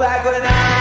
back with an eye.